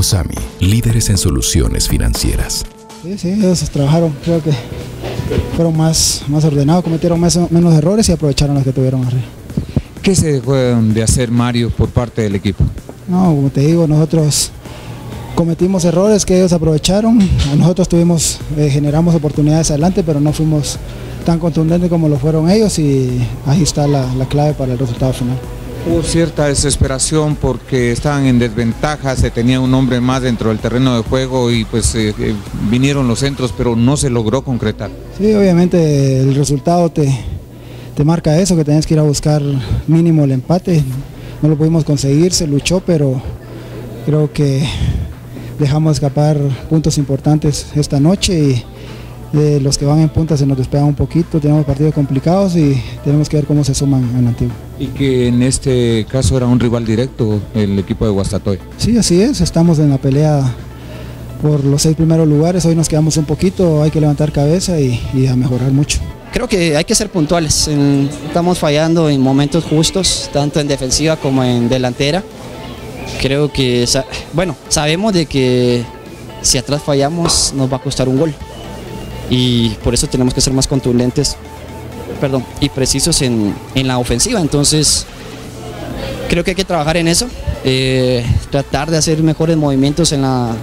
COSAMI, líderes en soluciones financieras. Sí, sí, ellos trabajaron, creo que fueron más, más ordenados, cometieron menos errores y aprovecharon los que tuvieron arriba. ¿Qué se dejó de hacer Mario por parte del equipo? No, como te digo, nosotros cometimos errores que ellos aprovecharon, nosotros tuvimos, eh, generamos oportunidades adelante, pero no fuimos tan contundentes como lo fueron ellos y ahí está la clave para el resultado final. Hubo cierta desesperación porque estaban en desventaja, se tenía un hombre más dentro del terreno de juego y pues eh, eh, vinieron los centros, pero no se logró concretar. Sí, obviamente el resultado te, te marca eso, que tenías que ir a buscar mínimo el empate. No lo pudimos conseguir, se luchó, pero creo que dejamos escapar puntos importantes esta noche y de los que van en punta se nos despega un poquito, tenemos partidos complicados y tenemos que ver cómo se suman en Antiguo. Y que en este caso era un rival directo el equipo de Guastatoy. Sí, así es, estamos en la pelea por los seis primeros lugares, hoy nos quedamos un poquito, hay que levantar cabeza y, a mejorar mucho. Creo que hay que ser puntuales, estamos fallando en momentos justos, tanto en defensiva como en delantera. Creo que, bueno, sabemos de que si atrás fallamos nos va a costar un gol y por eso tenemos que ser más contundentes perdón, y precisos en, la ofensiva. Entonces, creo que hay que trabajar en eso, eh, tratar de hacer mejores movimientos en la,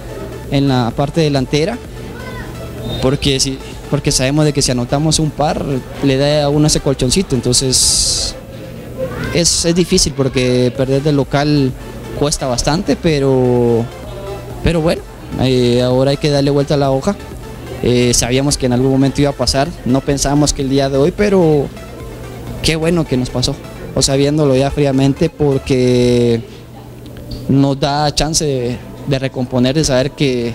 en la parte delantera, porque, si, porque sabemos de que si anotamos un par, le da a uno ese colchoncito, entonces es, difícil porque perder del local cuesta bastante, pero, pero bueno, eh, ahora hay que darle vuelta a la hoja eh, sabíamos que en algún momento iba a pasar, no pensábamos que el día de hoy, pero qué bueno que nos pasó. O sea, viéndolo ya fríamente porque nos da chance de, recomponer, de saber que,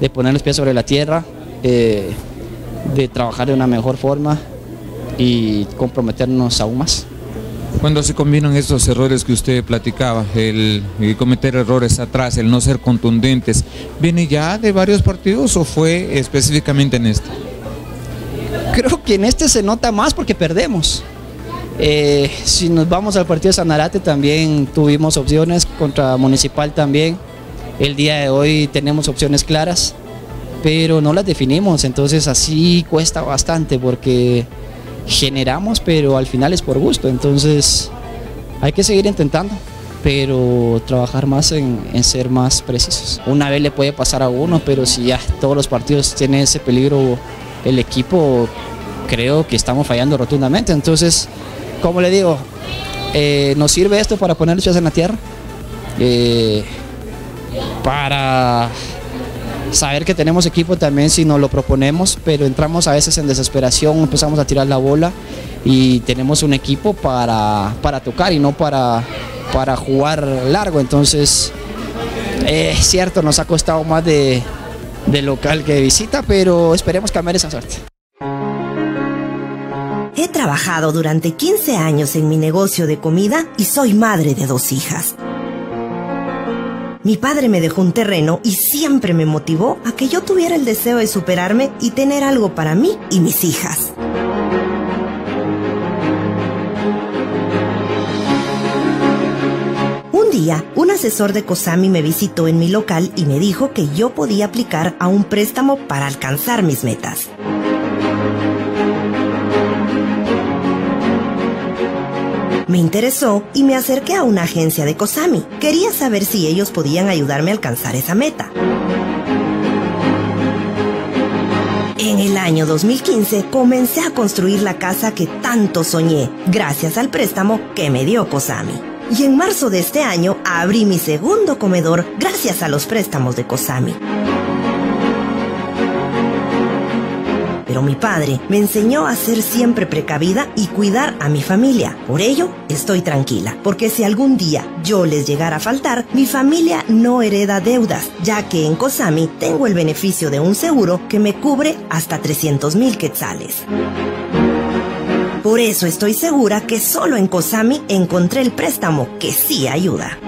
de poner los pies sobre la tierra, eh, de trabajar de una mejor forma y comprometernos aún más. Cuando se combinan estos errores que usted platicaba, el, cometer errores atrás, el no ser contundentes, ¿viene ya de varios partidos o fue específicamente en este? Creo que en este se nota más porque perdemos. Eh, si nos vamos al partido de Sanarate también tuvimos opciones, contra Municipal también. El día de hoy tenemos opciones claras, pero no las definimos, entonces así cuesta bastante porque generamos, pero al final es por gusto. Entonces hay que seguir intentando, pero trabajar más en, ser más precisos. Una vez le puede pasar a uno, pero si ya todos los partidos tienen ese peligro el equipo, creo que estamos fallando rotundamente. Entonces, como le digo, eh, nos sirve esto para poner luchas en la tierra, eh, para saber que tenemos equipo también si nos lo proponemos, pero entramos a veces en desesperación, empezamos a tirar la bola y tenemos un equipo para, para tocar y no para, para jugar largo. Entonces, es cierto, nos ha costado más de, de local que de visita, pero esperemos cambiar esa suerte. He trabajado durante 15 años en mi negocio de comida y soy madre de dos hijas. Mi padre me dejó un terreno y siempre me motivó a que yo tuviera el deseo de superarme y tener algo para mí y mis hijas. Un día, un asesor de COSAMI me visitó en mi local y me dijo que yo podía aplicar a un préstamo para alcanzar mis metas. Me interesó y me acerqué a una agencia de Kosami. Quería saber si ellos podían ayudarme a alcanzar esa meta. En el año 2015 comencé a construir la casa que tanto soñé, gracias al préstamo que me dio Kosami. Y en marzo de este año abrí mi segundo comedor gracias a los préstamos de Kosami. Pero mi padre me enseñó a ser siempre precavida y cuidar a mi familia. Por ello, estoy tranquila, porque si algún día yo les llegara a faltar, mi familia no hereda deudas, ya que en Cosami tengo el beneficio de un seguro que me cubre hasta 300 mil quetzales. Por eso estoy segura que solo en Cosami encontré el préstamo que sí ayuda.